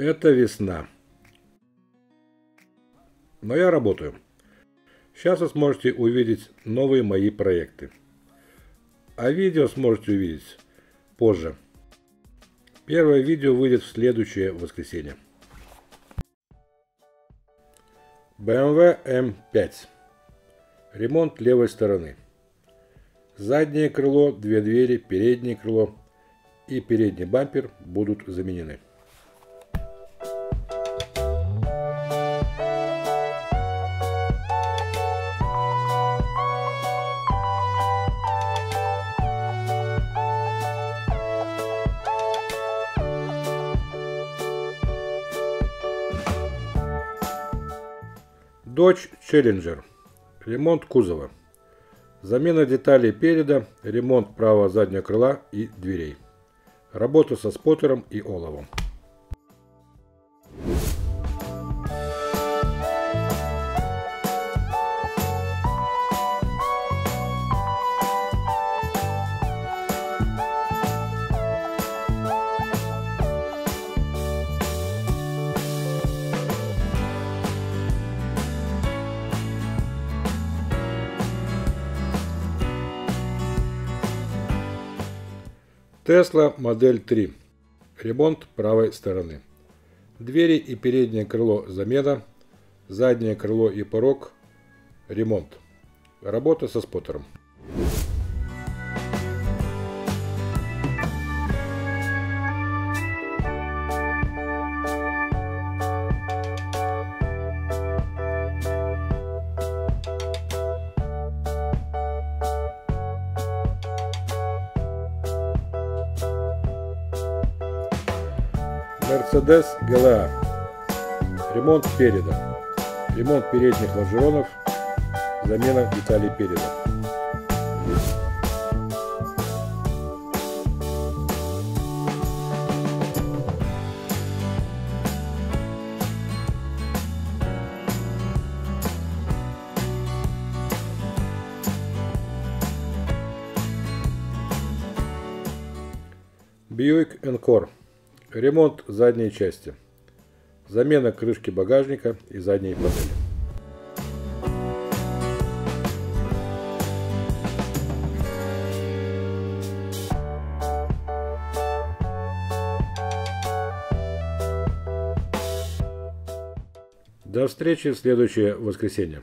Это весна. Но я работаю. Сейчас вы сможете увидеть новые мои проекты. А видео сможете увидеть позже. Первое видео выйдет в следующее воскресенье. BMW M5. Ремонт левой стороны. Заднее крыло, две двери, переднее крыло и передний бампер будут заменены. Dodge Challenger. Ремонт кузова. Замена деталей переда, ремонт правого заднего крыла и дверей. Работа со споттером и оловом. Тесла модель 3. Ремонт правой стороны. Двери и переднее крыло замена. Заднее крыло и порог. Ремонт. Работа со споттером. Mercedes GLA. Ремонт переда. Ремонт передних лонжеронов. Замена деталей переда. Buick Encore. Ремонт задней части. Замена крышки багажника и задней панели. До встречи в следующее воскресенье.